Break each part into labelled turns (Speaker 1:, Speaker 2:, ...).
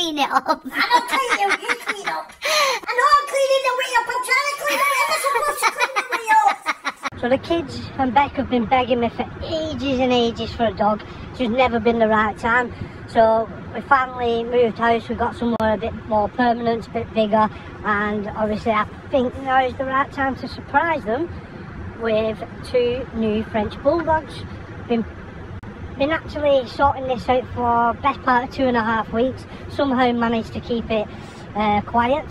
Speaker 1: clean it up.
Speaker 2: I'm not cleaning it, you clean up. I know I'm cleaning the wheel up, I'm trying to clean it. I'm supposed to clean the wheel.
Speaker 3: So the kids and Bex have been begging me for ages and ages for a dog. It's just never been the right time. So we finally moved house, we got somewhere a bit more permanent, a bit bigger, and obviously I think now is the right time to surprise them with two new French Bulldogs. Been been actually sorting this out for best part of two and a half weeks. Somehow managed to keep it uh, quiet.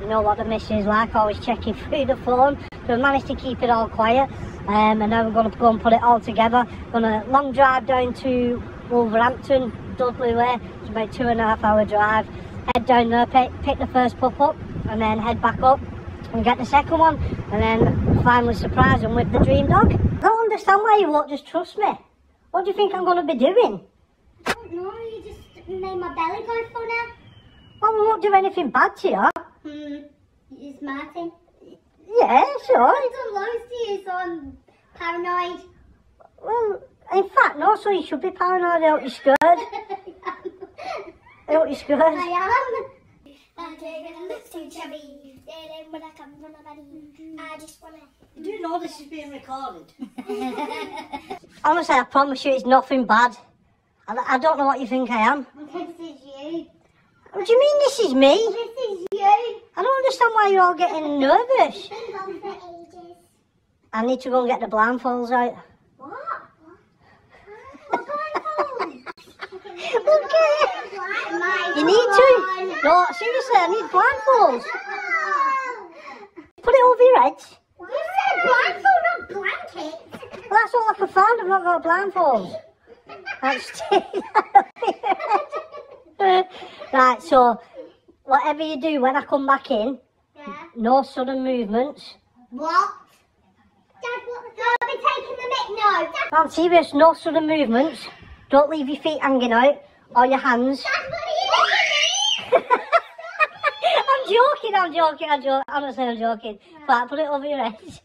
Speaker 3: You know what the missus like, always checking through the phone. So we managed to keep it all quiet. Um, and now we're going to go and put it all together. Going a long drive down to Wolverhampton, Dudley Way. It's about two and a half hour drive. Head down there, pick, pick the first pup up, and then head back up and get the second one. And then finally surprise them with the dream dog. I don't understand why you won't just trust me. What do you think I'm going to be doing?
Speaker 1: I don't know, you just made my belly go funny.
Speaker 3: Well, we won't do anything bad to you.
Speaker 1: Hmm, it's Martin.
Speaker 3: Yeah, sure.
Speaker 1: I've done loads to you, so I'm paranoid.
Speaker 3: Well, in fact, no, so you should be paranoid out you're scared. Out you're scared.
Speaker 1: I am. I'm gonna look too chubby. Then when I come from my body, I just wanna.
Speaker 2: You do know this is being recorded.
Speaker 3: Honestly, I promise you it's nothing bad. I, I don't know what you think I am.
Speaker 1: This is you.
Speaker 3: What do you mean this is me?
Speaker 1: This is you.
Speaker 3: I don't understand why you're all getting nervous.
Speaker 1: Been gone for ages.
Speaker 3: I need to go and get the blindfolds out.
Speaker 1: What? What blindfold?
Speaker 3: Okay.
Speaker 1: My
Speaker 3: You need to. No, seriously, I need blindfolds. Put it over your head.
Speaker 1: You said blindfold, not blanket.
Speaker 3: Well, that's all I could find. I've not got blindfolds. That's right, so whatever you do when I come back in,
Speaker 1: Yeah.
Speaker 3: no sudden movements.
Speaker 1: What? Dad, what? I'll be taking the mic. No, Dad.
Speaker 3: I'm serious, no sudden movements. Don't leave your feet hanging out or your hands.
Speaker 1: Dad, what are you doing?
Speaker 3: I'm joking, I'm joking, I'm joking. Honestly, I'm joking. But put it over your head.
Speaker 1: Jesus,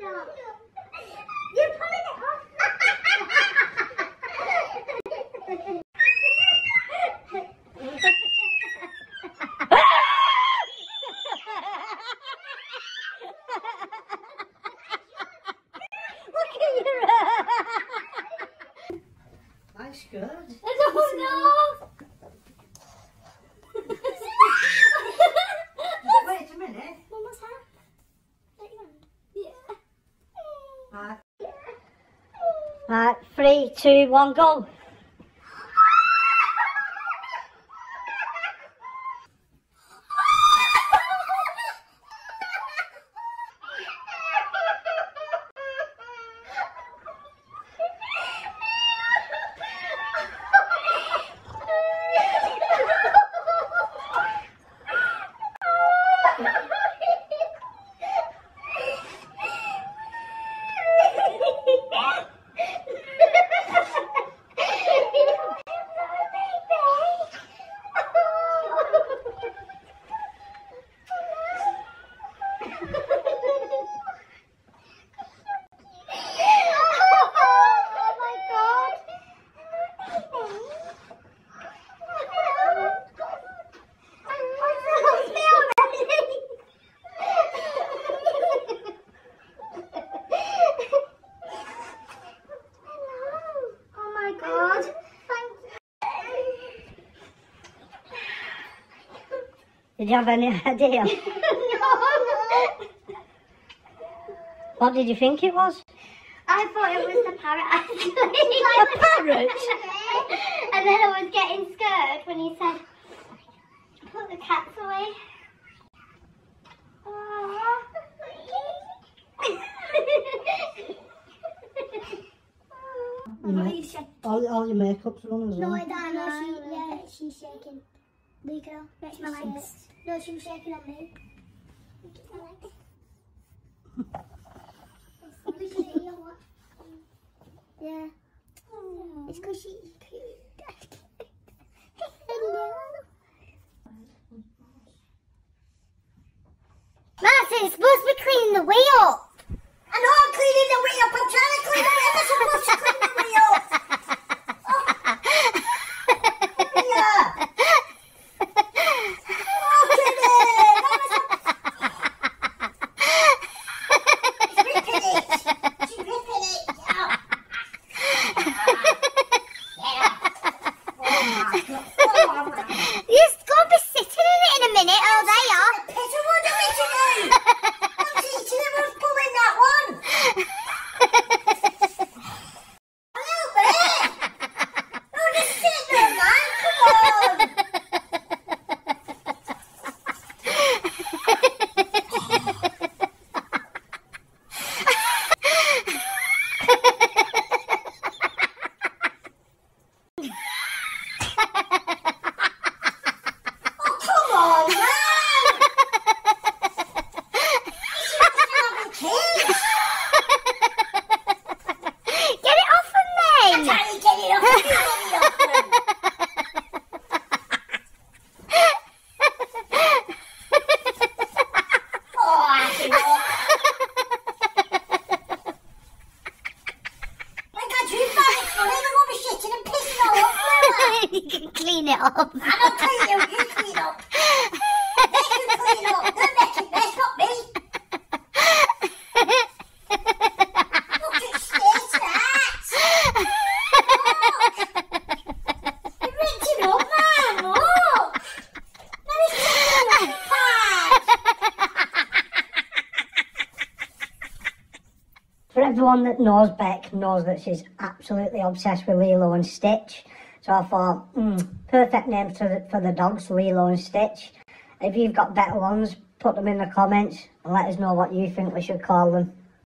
Speaker 1: no. You're pulling it
Speaker 3: Look at your
Speaker 2: I'm scared.
Speaker 1: I don't know.
Speaker 2: Wait a minute.
Speaker 1: Mama's hat. Yeah.
Speaker 2: Right.
Speaker 3: Right, three, two, one, go.
Speaker 1: oh my god. Oh my god.
Speaker 3: Did you have any idea?
Speaker 1: no. no.
Speaker 3: What did you think it was?
Speaker 1: I thought it was the parrot actually.
Speaker 3: A parrot?
Speaker 1: and then I was getting scared when he said, put the cats away.
Speaker 3: All, all your makeup's on as
Speaker 1: No,
Speaker 3: well.
Speaker 1: I don't know. She, yeah, she's shaking. Her. Makes my legs. No, she was shaking on me. Look at my legs. Look at it, you know what? Yeah. It's because she's cute. Hello. Martin, supposed to be cleaning the wheel.
Speaker 2: I know I'm cleaning the wheel up.
Speaker 3: up.
Speaker 2: I don't clean you, you clean up. They can clean up. They make it mess, not me. Look at state that. You're ripping up, man. Look. Now he's taking apart.
Speaker 3: For everyone that knows Bex knows that she's absolutely obsessed with Lilo and Stitch. So I thought, hmm, perfect names for the, for the dogs, Lilo and Stitch. If you've got better ones, put them in the comments and let us know what you think we should call them.